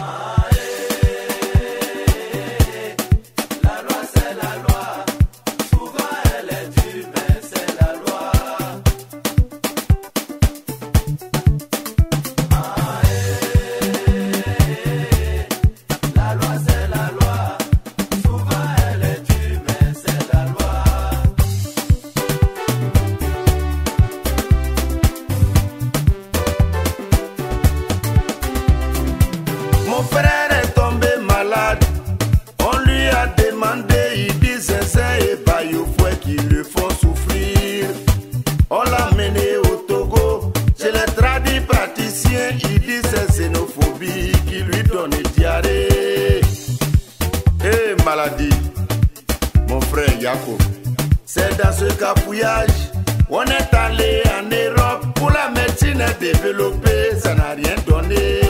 Ah. demandé, ils disent sincère et baillot fouet qui le font souffrir. On l'a mené au Togo, chez les tradis praticiens, ils disent c'est xénophobie qui lui donne diarrhée. Eh maladie, mon frère Yako, c'est dans ce capouillage, on est allé en Europe pour la médecine développée, ça n'a rien donné.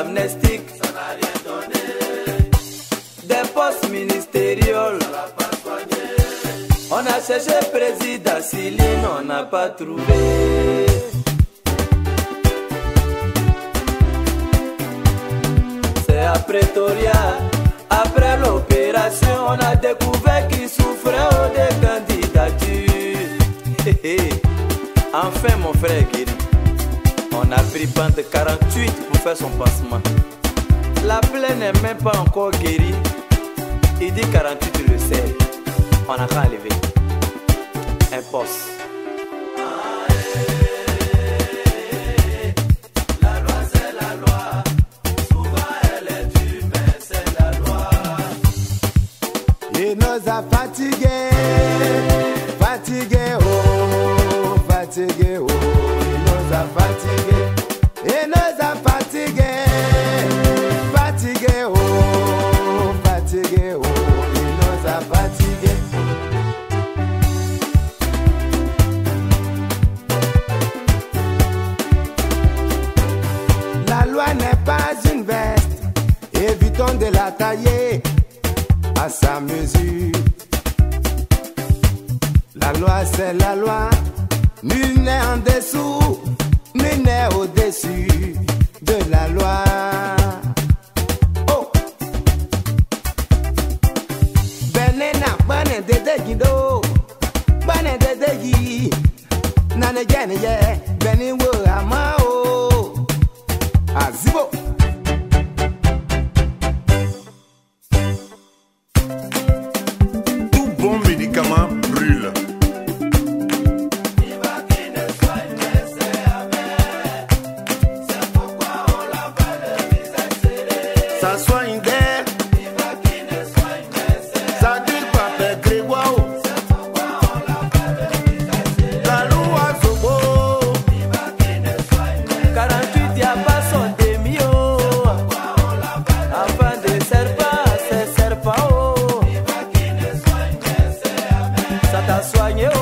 amnestiques, ça n'a rien donné. Des postes ministériels, ça n'a pas. On a cherché président Céline, on n'a pas trouvé. C'est à Pretoria, après l'opération, on a découvert qu'il souffrait des candidatures. Enfin, mon frère n'a pris bande 48 pour faire son pansement. La plaie n'est même pas encore guérie. Il dit 48 le sel. On a qu'à enlever. Un poste. Il nous a fatigués, fatigués, oh, fatigués, oh et nous a fatigués, fatigués, oh, fatigués, oh, il nous a fatigués. La loi n'est pas une veste, évitons de la tailler à sa mesure. La loi, c'est la loi, nul n'est en dessous. mais au-dessus de la loi. Oh. Benena, bane de degido, bane de degi, nane gene ye, beni azibo. soigner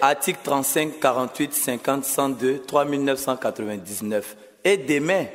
Article 35, 48, 50, 102, 3999. Et demain,